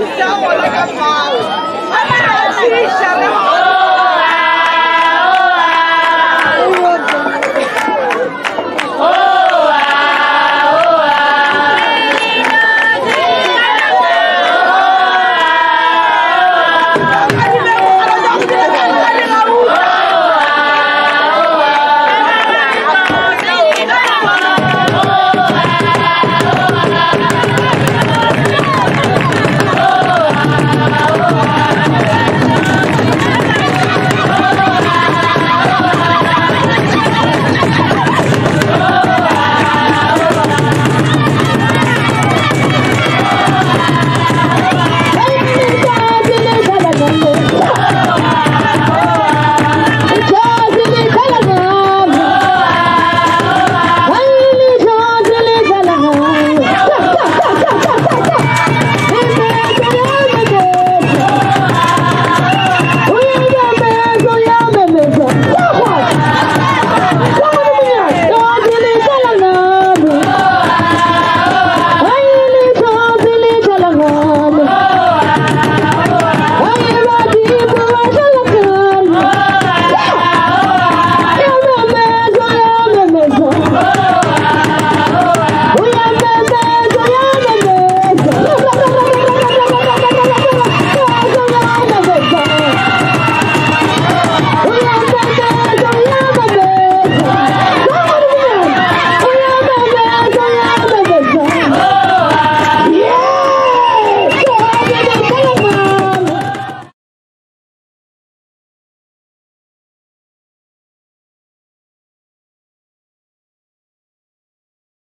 Olha é ô Legal Paulo. Olha a salsicha,